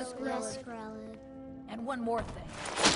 Yes, Skrellig. And one more thing.